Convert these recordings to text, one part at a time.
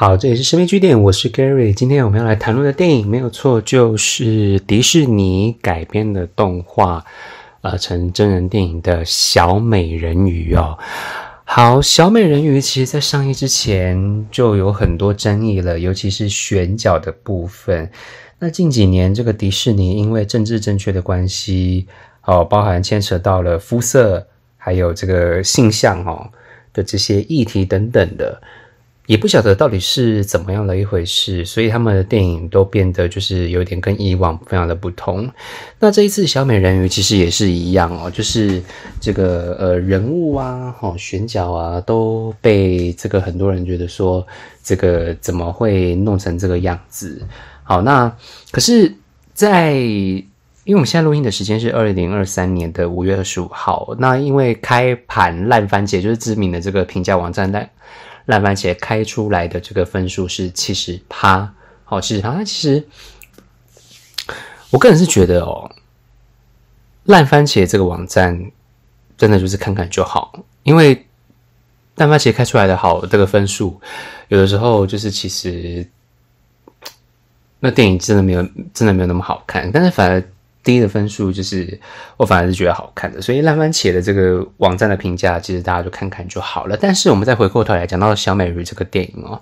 好，这里是生命剧电我是 Gary。今天我们要来谈论的电影，没有错，就是迪士尼改编的动画，呃，成真人电影的小美人鱼哦。好，小美人鱼其实在上映之前就有很多争议了，尤其是选角的部分。那近几年，这个迪士尼因为政治正确的关系，哦，包含牵扯到了肤色，还有这个性向哦的这些议题等等的。也不晓得到底是怎么样的一回事，所以他们的电影都变得就是有点跟以往非常的不同。那这一次小美人鱼其实也是一样哦，就是这个呃人物啊、哈选角啊都被这个很多人觉得说这个怎么会弄成这个样子？好，那可是，在因为我们现在录音的时间是二零二三年的五月二十五号，那因为开盘烂番茄就是知名的这个评价网站但。烂番茄开出来的这个分数是七十趴，好，七十趴。其实我个人是觉得哦，烂番茄这个网站真的就是看看就好，因为烂番茄开出来的好这个分数，有的时候就是其实 那电影真的没有真的没有那么好看，但是反而。低的分数就是我反而是觉得好看的，所以烂番茄的这个网站的评价，其实大家就看看就好了。但是我们再回过头来讲到小美人鱼这个电影哦，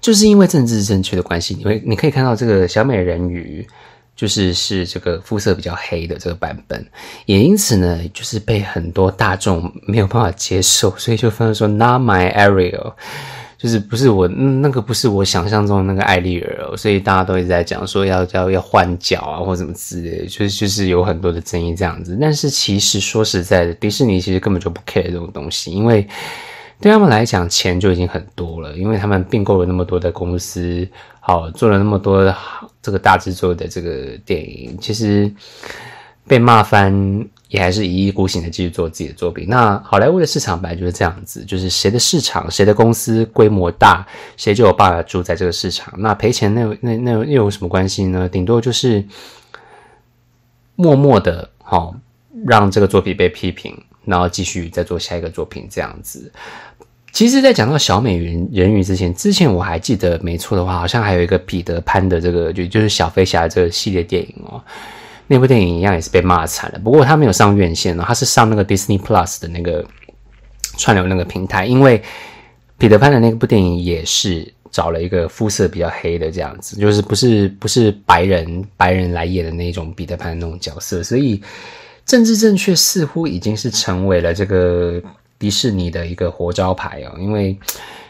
就是因为政治正确的关系，你会你可以看到这个小美人鱼就是是这个肤色比较黑的这个版本，也因此呢，就是被很多大众没有办法接受，所以就分说 Not my Ariel。就是不是我那个不是我想象中的那个艾丽尔哦，所以大家都一直在讲说要要要换角啊或什么之类，就是就是有很多的争议这样子。但是其实说实在的，迪士尼其实根本就不 care 这种东西，因为对他们来讲钱就已经很多了，因为他们并购了那么多的公司，好做了那么多这个大制作的这个电影，其实被骂翻。也还是一意孤行的继续做自己的作品。那好莱坞的市场本来就是这样子，就是谁的市场、谁的公司规模大，谁就有办法住在这个市场。那赔钱那那那又有什么关系呢？顶多就是默默的，好让这个作品被批评，然后继续再做下一个作品这样子。其实，在讲到小美人人鱼之前，之前我还记得没错的话，好像还有一个彼得潘的这个就就是小飞侠这个系列电影哦。那部电影一样也是被骂惨了，不过他没有上院线哦，他是上那个 Disney Plus 的那个串流那个平台，因为彼得潘的那部电影也是找了一个肤色比较黑的这样子，就是不是不是白人白人来演的那种彼得潘那种角色，所以政治正确似乎已经是成为了这个迪士尼的一个活招牌哦，因为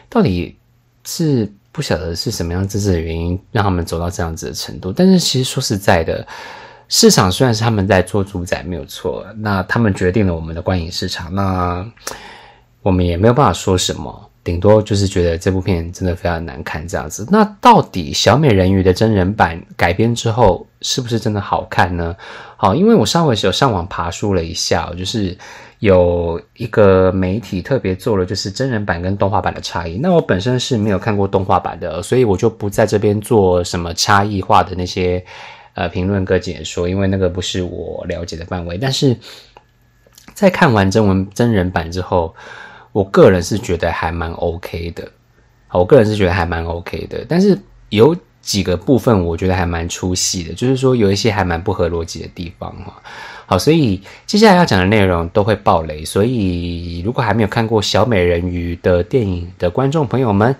到底是不晓得是什么样政治的原因让他们走到这样子的程度，但是其实说实在的。市场虽然是他们在做主宰，没有错，那他们决定了我们的观影市场，那我们也没有办法说什么，顶多就是觉得这部片真的非常难看这样子。那到底小美人鱼的真人版改编之后是不是真的好看呢？好，因为我上回是有上网爬书了一下，就是有一个媒体特别做了就是真人版跟动画版的差异。那我本身是没有看过动画版的，所以我就不在这边做什么差异化的那些。呃，评论跟解说，因为那个不是我了解的范围。但是在看完真文真人版之后，我个人是觉得还蛮 OK 的。好，我个人是觉得还蛮 OK 的。但是有几个部分我觉得还蛮出戏的，就是说有一些还蛮不合逻辑的地方哈。好，所以接下来要讲的内容都会爆雷，所以如果还没有看过小美人鱼的电影的观众朋友们。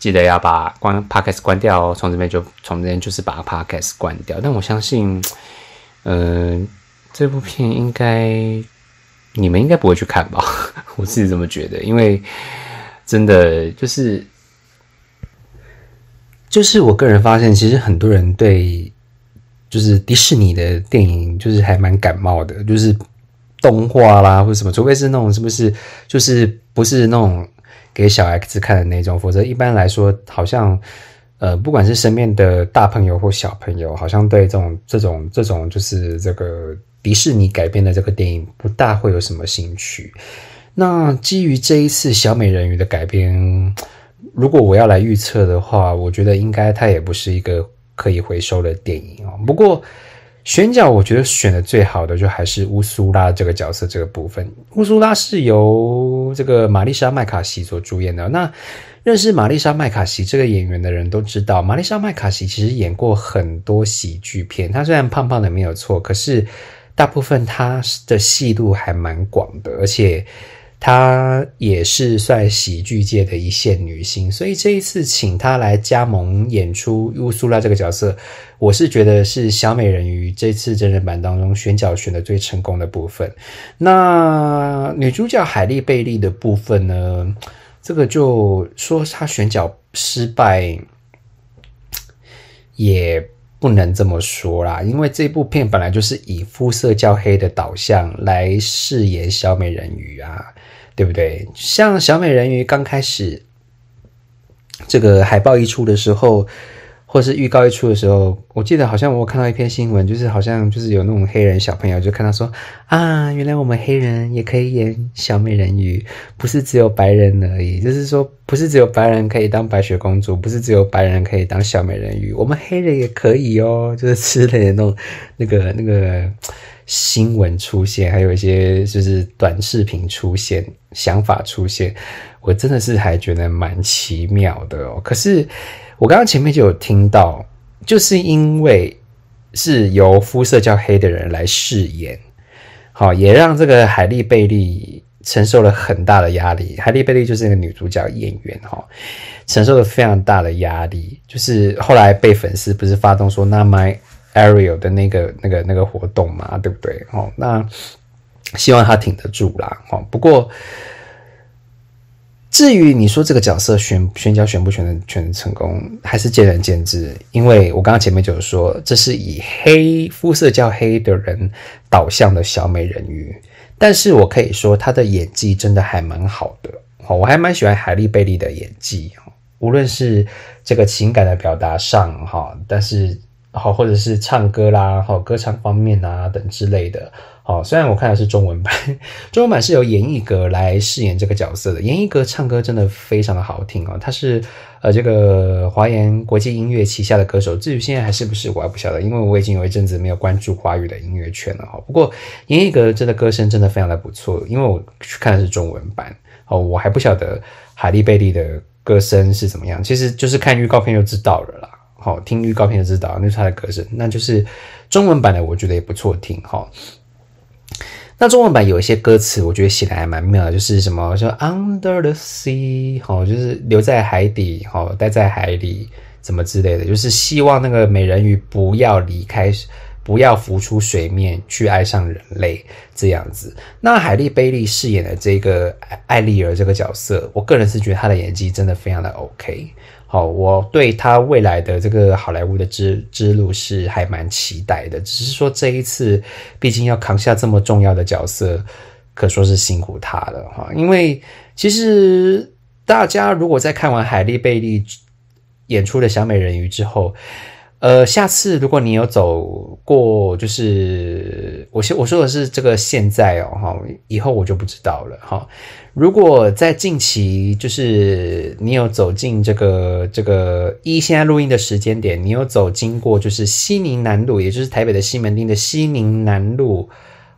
记得要把关 podcast 关掉哦，从这边就从这边就是把 podcast 关掉。但我相信，嗯，这部片应该你们应该不会去看吧？我自己这么觉得，因为真的就是就是我个人发现，其实很多人对就是迪士尼的电影就是还蛮感冒的，就是动画啦或者什么，除非是那种是不是就是不是那种。给小 X 看的那种，否则一般来说，好像，呃，不管是身边的大朋友或小朋友，好像对这种这种这种就是这个迪士尼改编的这个电影，不大会有什么兴趣。那基于这一次小美人鱼的改编，如果我要来预测的话，我觉得应该它也不是一个可以回收的电影哦。不过。选角我觉得选的最好的就还是乌苏拉这个角色这个部分。乌苏拉是由这个玛丽莎麦卡锡所主演的。那认识玛丽莎麦卡锡这个演员的人都知道，玛丽莎麦卡锡其实演过很多喜剧片。她虽然胖胖的没有错，可是大部分她的戏路还蛮广的，而且。她也是算喜剧界的一线女星，所以这一次请她来加盟演出乌苏拉这个角色，我是觉得是小美人鱼这次真人版当中选角选的最成功的部分。那女主角海莉贝利的部分呢？这个就说她选角失败，也不能这么说啦，因为这部片本来就是以肤色较黑的导向来饰演小美人鱼啊。对不对？像小美人鱼刚开始这个海报一出的时候，或是预告一出的时候，我记得好像我看到一篇新闻，就是好像就是有那种黑人小朋友就看到说啊，原来我们黑人也可以演小美人鱼，不是只有白人而已。就是说，不是只有白人可以当白雪公主，不是只有白人可以当小美人鱼，我们黑人也可以哦。就是之类的那种那个那个。新闻出现，还有一些就是短视频出现，想法出现，我真的是还觉得蛮奇妙的哦。可是我刚刚前面就有听到，就是因为是由肤色较黑的人来饰演，好，也让这个海莉贝利承受了很大的压力。海莉贝利就是那个女主角演员哈，承受了非常大的压力，就是后来被粉丝不是发动说那么。Ariel 的那个、那个、那个活动嘛，对不对？哦，那希望他挺得住啦。哦，不过至于你说这个角色选选角选不选的选成功，还是见仁见智。因为我刚刚前面就是说，这是以黑肤色较黑的人导向的小美人鱼，但是我可以说她的演技真的还蛮好的。我还蛮喜欢海莉贝利的演技无论是这个情感的表达上，哈，但是。好，或者是唱歌啦，好歌唱方面啊等之类的。哦，虽然我看的是中文版，中文版是由严艺格来饰演这个角色的。严艺格唱歌真的非常的好听哦，他是呃这个华研国际音乐旗下的歌手。至于现在还是不是，我还不晓得，因为我已经有一阵子没有关注华语的音乐圈了哈。不过严艺格真的歌声真的非常的不错，因为我去看的是中文版哦，我还不晓得海莉贝利的歌声是怎么样，其实就是看预告片就知道了啦。好听预告片就知道，那是他的歌声，那就是中文版的，我觉得也不错听哈。那中文版有一些歌词，我觉得写的还蛮妙的，就是什么说 Under the sea，好，就是留在海底，好，待在海里，怎么之类的，就是希望那个美人鱼不要离开，不要浮出水面去爱上人类这样子。那海莉贝利饰演的这个艾丽儿这个角色，我个人是觉得她的演技真的非常的 OK。好，我对他未来的这个好莱坞的之之路是还蛮期待的。只是说这一次，毕竟要扛下这么重要的角色，可说是辛苦他了哈。因为其实大家如果在看完海莉贝利演出的小美人鱼之后，呃，下次如果你有走过，就是我我说的是这个现在哦哈，以后我就不知道了哈。如果在近期，就是你有走进这个这个一现在录音的时间点，你有走经过就是西宁南路，也就是台北的西门町的西宁南路，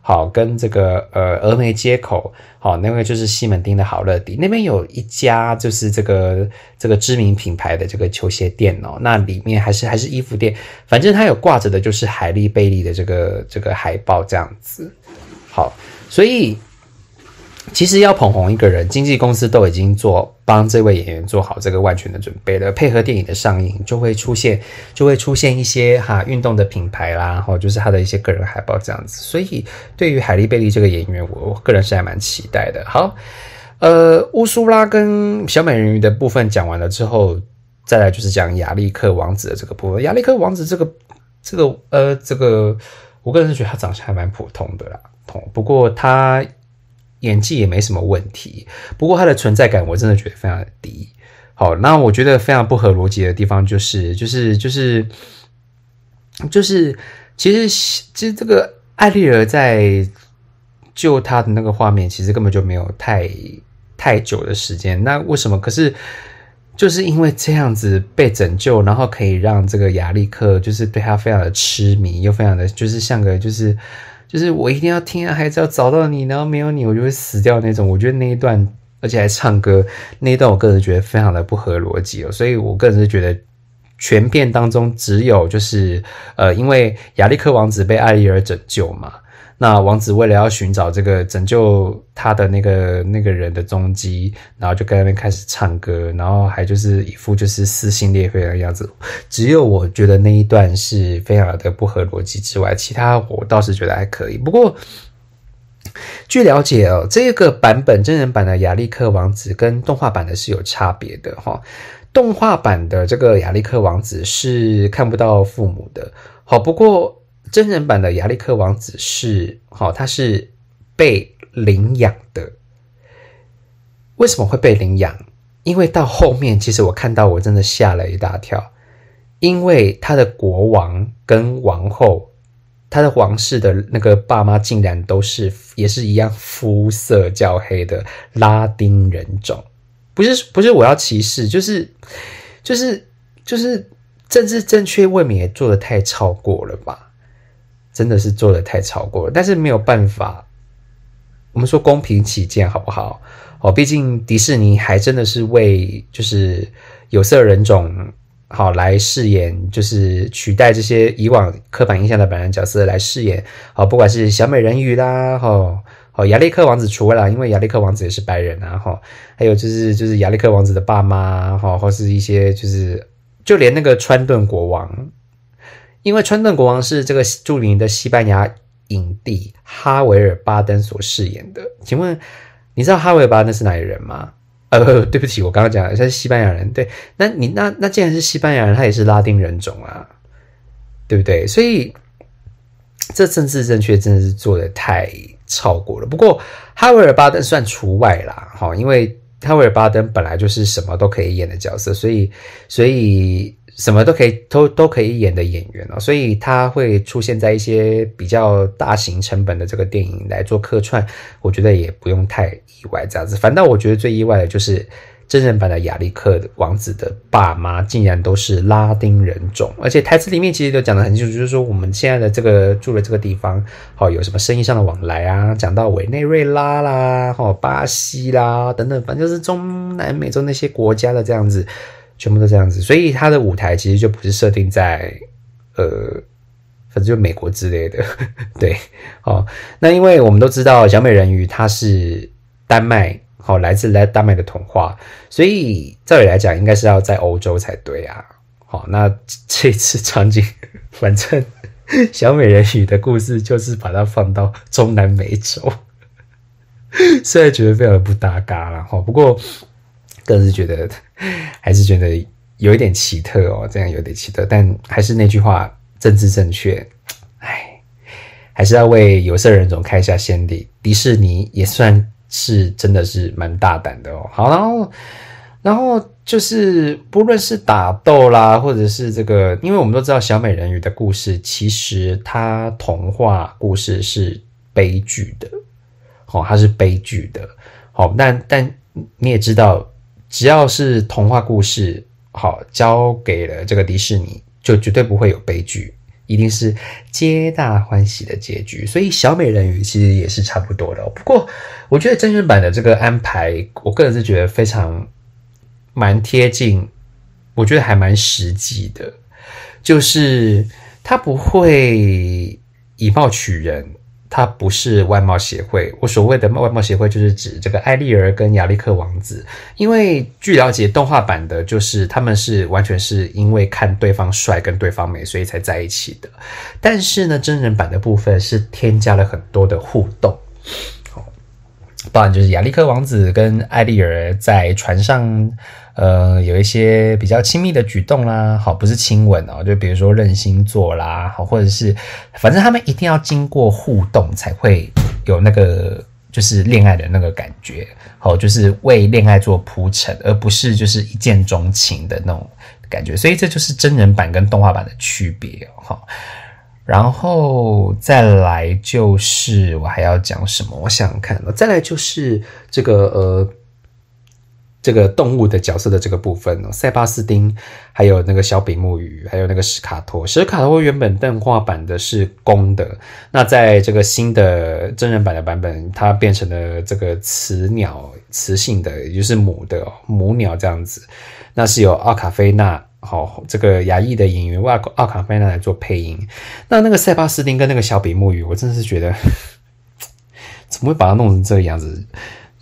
好，跟这个呃峨眉街口，好，那个就是西门町的好乐迪那边有一家就是这个这个知名品牌的这个球鞋店哦，那里面还是还是衣服店，反正它有挂着的就是海利贝利的这个这个海报这样子，好，所以。其实要捧红一个人，经纪公司都已经做帮这位演员做好这个万全的准备了。配合电影的上映，就会出现就会出现一些哈运动的品牌啦，然后就是他的一些个人海报这样子。所以对于海莉贝利这个演员，我个人是还蛮期待的。好，呃，乌苏拉跟小美人鱼的部分讲完了之后，再来就是讲亚历克王子的这个部分。亚历克王子这个这个呃这个，我个人是觉得他长相还蛮普通的啦，通不过他。演技也没什么问题，不过他的存在感我真的觉得非常的低。好，那我觉得非常不合逻辑的地方就是，就是就是就是，其实其实这个艾丽儿在救他的那个画面，其实根本就没有太太久的时间。那为什么？可是就是因为这样子被拯救，然后可以让这个亚历克就是对他非常的痴迷，又非常的就是像个就是。就是我一定要听啊，孩子要找到你，然后没有你我就会死掉那种。我觉得那一段而且还唱歌那一段，我个人觉得非常的不合逻辑哦。所以我个人是觉得全片当中只有就是呃，因为亚历克王子被艾丽儿拯救嘛。那王子为了要寻找这个拯救他的那个那个人的踪迹，然后就在那边开始唱歌，然后还就是一副就是撕心裂肺的样子。只有我觉得那一段是非常的不合逻辑之外，其他我倒是觉得还可以。不过据了解哦，这个版本真人版的亚历克王子跟动画版的是有差别的哈。动画版的这个亚历克王子是看不到父母的，好不过。真人版的亚历克王子是，好，他是被领养的。为什么会被领养？因为到后面，其实我看到我真的吓了一大跳，因为他的国王跟王后，他的皇室的那个爸妈竟然都是也是一样肤色较黑的拉丁人种。不是不是我要歧视，就是就是就是政治正确未免也做的太超过了吧？真的是做的太超过了，但是没有办法。我们说公平起见，好不好？哦，毕竟迪士尼还真的是为就是有色人种好来饰演，就是取代这些以往刻板印象的白人角色来饰演。好，不管是小美人鱼啦，哈，好亚历克王子除了啦，因为亚历克王子也是白人啊，哈，还有就是就是亚历克王子的爸妈，哈，或是一些就是就连那个川顿国王。因为川顿国王是这个著名的西班牙影帝哈维尔巴登所饰演的，请问你知道哈维尔巴登是哪里人吗？呃，对不起，我刚刚讲他是西班牙人。对，那你那那既然是西班牙人，他也是拉丁人种啊，对不对？所以这政治正确真的是做的太超过了。不过哈维尔巴登算除外啦，哈，因为哈维尔巴登本来就是什么都可以演的角色，所以所以。什么都可以都都可以演的演员哦，所以他会出现在一些比较大型成本的这个电影来做客串，我觉得也不用太意外这样子。反倒我觉得最意外的就是真人版的亚历克王子的爸妈竟然都是拉丁人种，而且台词里面其实都讲得很清楚，就是说我们现在的这个住的这个地方，好有什么生意上的往来啊，讲到委内瑞拉啦，好巴西啦等等，反正就是中南美洲那些国家的这样子。全部都这样子，所以他的舞台其实就不是设定在，呃，反正就美国之类的，对，哦，那因为我们都知道小美人鱼它是丹麦，好，来自来丹麦的童话，所以照理来讲应该是要在欧洲才对啊，好，那这次场景，反正小美人鱼的故事就是把它放到中南美洲，虽然觉得非常的不搭嘎了，哈，不过。个人是觉得，还是觉得有一点奇特哦，这样有点奇特。但还是那句话，政治正确，哎，还是要为有色人种开一下先例。迪士尼也算是真的是蛮大胆的哦。好，然后，然后就是不论是打斗啦，或者是这个，因为我们都知道小美人鱼的故事，其实它童话故事是悲剧的，哦，它是悲剧的。好，但但你也知道。只要是童话故事，好交给了这个迪士尼，就绝对不会有悲剧，一定是皆大欢喜的结局。所以小美人鱼其实也是差不多的。不过我觉得真人版的这个安排，我个人是觉得非常蛮贴近，我觉得还蛮实际的，就是他不会以貌取人。它不是外貌协会，我所谓的外貌协会就是指这个艾丽儿跟亚历克王子，因为据了解，动画版的就是他们是完全是因为看对方帅跟对方美，所以才在一起的。但是呢，真人版的部分是添加了很多的互动，哦，包含就是亚历克王子跟艾丽儿在船上。呃，有一些比较亲密的举动啦，好，不是亲吻哦，就比如说任星座啦，好，或者是，反正他们一定要经过互动才会有那个就是恋爱的那个感觉，好，就是为恋爱做铺陈，而不是就是一见钟情的那种感觉，所以这就是真人版跟动画版的区别哈。然后再来就是我还要讲什么？我想想看，再来就是这个呃。这个动物的角色的这个部分，塞巴斯丁，还有那个小比目鱼，还有那个史卡托。史卡托原本动画版的是公的，那在这个新的真人版的版本，它变成了这个雌鸟，雌性的，也就是母的母鸟这样子。那是由奥卡菲娜，好，这个亚裔的演员为奥卡菲娜来做配音。那那个塞巴斯丁跟那个小比目鱼，我真的是觉得，怎么会把它弄成这个样子？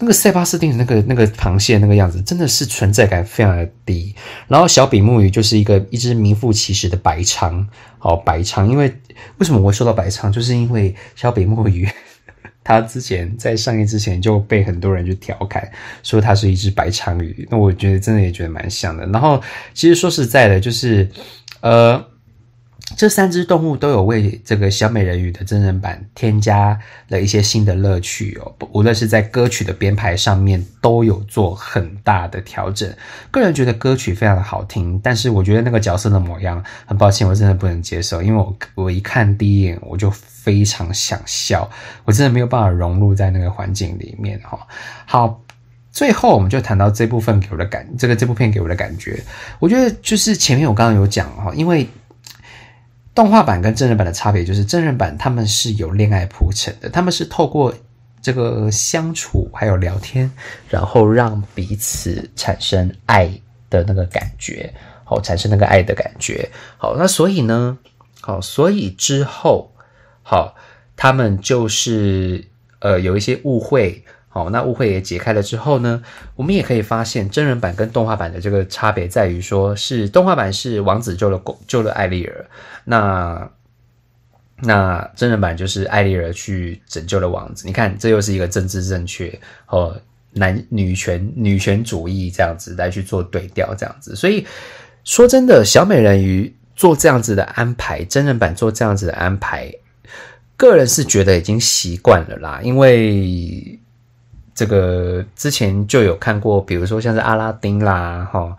那个塞巴斯汀那个那个螃蟹那个样子，真的是存在感非常的低。然后小比目鱼就是一个一只名副其实的白鲳，哦，白鲳。因为为什么我会说到白鲳，就是因为小比目鱼，它之前在上映之前就被很多人去调侃，说它是一只白鲳鱼。那我觉得真的也觉得蛮像的。然后其实说实在的，就是呃。这三只动物都有为这个小美人鱼的真人版添加了一些新的乐趣哦，无论是在歌曲的编排上面都有做很大的调整。个人觉得歌曲非常的好听，但是我觉得那个角色的模样，很抱歉，我真的不能接受，因为我我一看第一眼我就非常想笑，我真的没有办法融入在那个环境里面哈。好，最后我们就谈到这部分给我的感，这个这部片给我的感觉，我觉得就是前面我刚刚有讲哈，因为。动画版跟真人版的差别就是，真人版他们是有恋爱铺陈的，他们是透过这个相处还有聊天，然后让彼此产生爱的那个感觉，好，产生那个爱的感觉，好，那所以呢，好，所以之后，好，他们就是呃有一些误会。好，那误会也解开了之后呢，我们也可以发现真人版跟动画版的这个差别在于，说是动画版是王子救了救了艾丽儿，那那真人版就是艾丽儿去拯救了王子。你看，这又是一个政治正确和男女权女权主义这样子来去做对调，这样子。所以说真的，小美人鱼做这样子的安排，真人版做这样子的安排，个人是觉得已经习惯了啦，因为。这个之前就有看过，比如说像是阿拉丁啦，哈，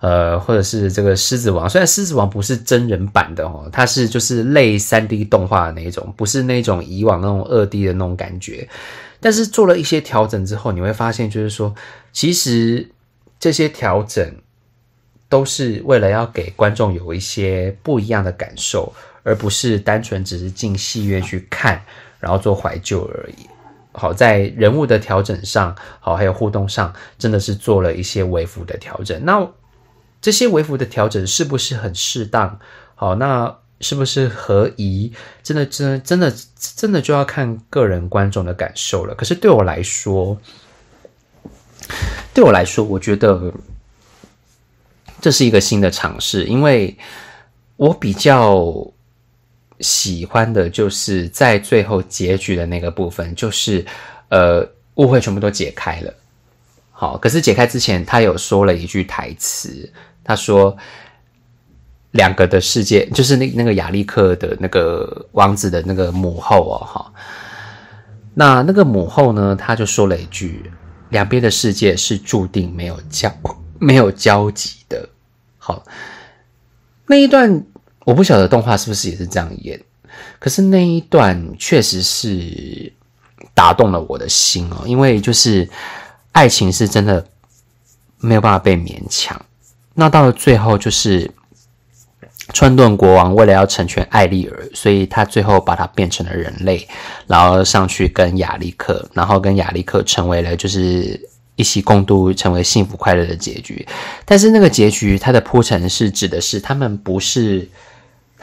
呃，或者是这个狮子王。虽然狮子王不是真人版的哦，它是就是类三 D 动画的那种，不是那种以往那种二 D 的那种感觉。但是做了一些调整之后，你会发现，就是说，其实这些调整都是为了要给观众有一些不一样的感受，而不是单纯只是进戏院去看，然后做怀旧而已。好，在人物的调整上，好，还有互动上，真的是做了一些微幅的调整。那这些微幅的调整是不是很适当？好，那是不是合宜？真的，真，真的，真的就要看个人观众的感受了。可是对我来说，对我来说，我觉得这是一个新的尝试，因为我比较。喜欢的就是在最后结局的那个部分，就是呃误会全部都解开了。好，可是解开之前，他有说了一句台词，他说两个的世界，就是那那个亚历克的那个王子的那个母后哦，哈。那那个母后呢，他就说了一句，两边的世界是注定没有交没有交集的。好，那一段。我不晓得动画是不是也是这样演，可是那一段确实是打动了我的心哦，因为就是爱情是真的没有办法被勉强。那到了最后，就是川顿国王为了要成全艾丽儿，所以他最后把他变成了人类，然后上去跟亚历克，然后跟亚历克成为了就是一起共度成为幸福快乐的结局。但是那个结局，它的铺陈是指的是他们不是。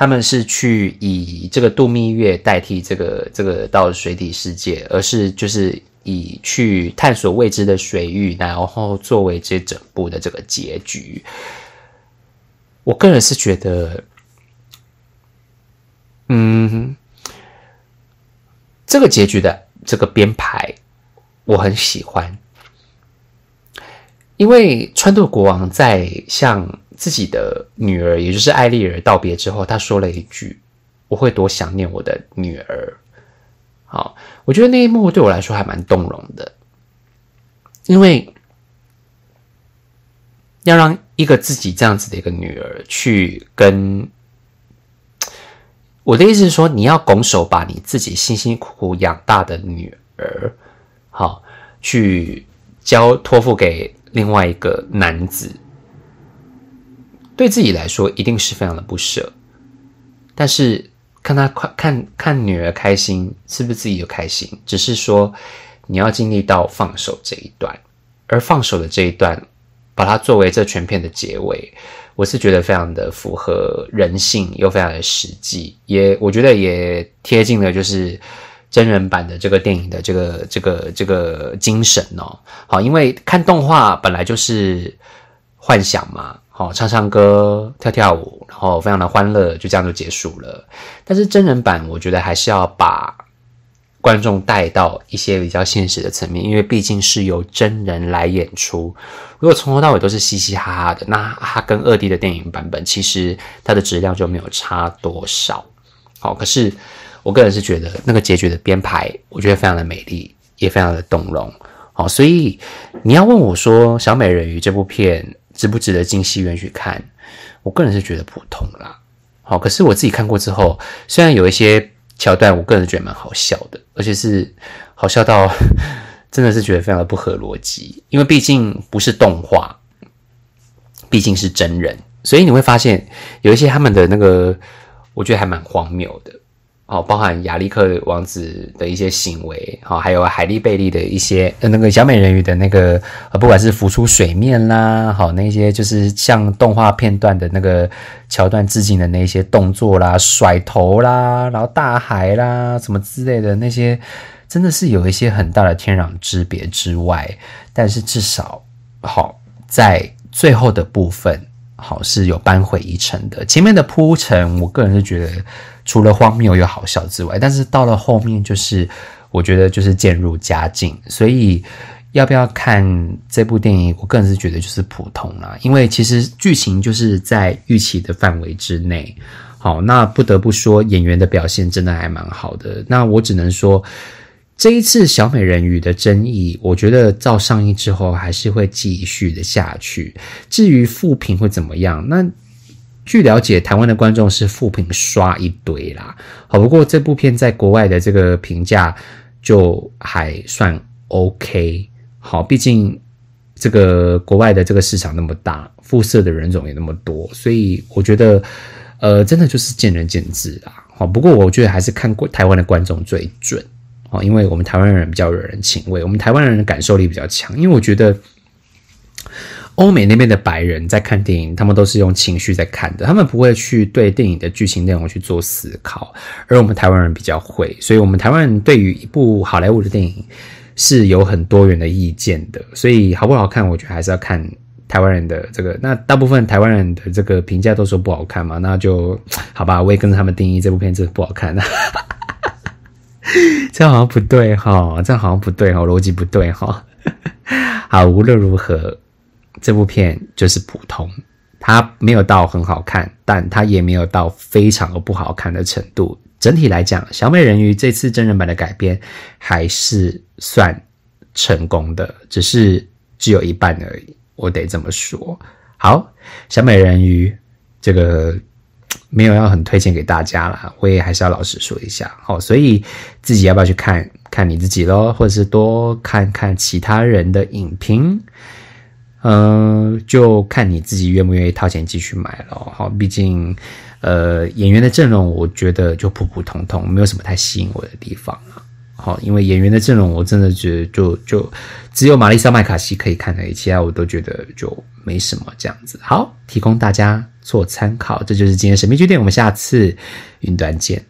他们是去以这个度蜜月代替这个这个到水底世界，而是就是以去探索未知的水域，然后作为这整部的这个结局。我个人是觉得，嗯，这个结局的这个编排我很喜欢，因为川渡国王在向。自己的女儿，也就是艾丽儿道别之后，他说了一句：“我会多想念我的女儿。”好，我觉得那一幕对我来说还蛮动容的，因为要让一个自己这样子的一个女儿去跟我的意思是说，你要拱手把你自己辛辛苦苦养大的女儿，好去交托付给。另外一个男子，对自己来说一定是非常的不舍，但是看他快看看女儿开心，是不是自己就开心？只是说你要经历到放手这一段，而放手的这一段，把它作为这全片的结尾，我是觉得非常的符合人性，又非常的实际，也我觉得也贴近了就是。真人版的这个电影的这个这个这个精神哦，好，因为看动画本来就是幻想嘛，好，唱唱歌、跳跳舞，然后非常的欢乐，就这样就结束了。但是真人版，我觉得还是要把观众带到一些比较现实的层面，因为毕竟是由真人来演出。如果从头到尾都是嘻嘻哈哈的，那它跟二 D 的电影版本其实它的质量就没有差多少。好，可是。我个人是觉得那个结局的编排，我觉得非常的美丽，也非常的动容。好，所以你要问我说《小美人鱼》这部片值不值得进戏院去看？我个人是觉得普通啦。好，可是我自己看过之后，虽然有一些桥段，我个人觉得蛮好笑的，而且是好笑到 真的是觉得非常的不合逻辑，因为毕竟不是动画，毕竟是真人，所以你会发现有一些他们的那个，我觉得还蛮荒谬的。哦，包含亚历克王子的一些行为，好，还有海莉贝利的一些呃那个小美人鱼的那个呃，不管是浮出水面啦，好，那些就是像动画片段的那个桥段致敬的那些动作啦，甩头啦，然后大海啦，什么之类的那些，真的是有一些很大的天壤之别之外，但是至少好在最后的部分，好是有扳回一城的。前面的铺陈，我个人是觉得。除了荒谬又好笑之外，但是到了后面就是我觉得就是渐入佳境，所以要不要看这部电影？我个人是觉得就是普通啦，因为其实剧情就是在预期的范围之内。好，那不得不说演员的表现真的还蛮好的。那我只能说这一次小美人鱼的争议，我觉得照上映之后还是会继续的下去。至于复评会怎么样，那。据了解，台湾的观众是负评刷一堆啦。好，不过这部片在国外的这个评价就还算 OK。好，毕竟这个国外的这个市场那么大，肤色的人种也那么多，所以我觉得，呃，真的就是见仁见智啊。好，不过我觉得还是看过台湾的观众最准。哦，因为我们台湾人比较惹人情味，我们台湾人的感受力比较强。因为我觉得。欧美那边的白人在看电影，他们都是用情绪在看的，他们不会去对电影的剧情内容去做思考，而我们台湾人比较会，所以我们台湾人对于一部好莱坞的电影是有很多元的意见的，所以好不好看，我觉得还是要看台湾人的这个。那大部分台湾人的这个评价都说不好看嘛，那就好吧，我也跟着他们定义这部片子不好看。这样好像不对哈，这样好像不对哈，逻辑不对哈。好，无论如何。这部片就是普通，它没有到很好看，但它也没有到非常的不好看的程度。整体来讲，小美人鱼这次真人版的改编还是算成功的，只是只有一半而已。我得这么说。好，小美人鱼这个没有要很推荐给大家了，我也还是要老实说一下。好，所以自己要不要去看看你自己咯，或者是多看看其他人的影评。嗯，就看你自己愿不愿意掏钱继续买了。好，毕竟，呃，演员的阵容我觉得就普普通通，没有什么太吸引我的地方啊。好，因为演员的阵容我真的觉得就就只有玛丽莎麦卡锡可以看而已，其他我都觉得就没什么这样子。好，提供大家做参考，这就是今天神秘剧店，我们下次云端见。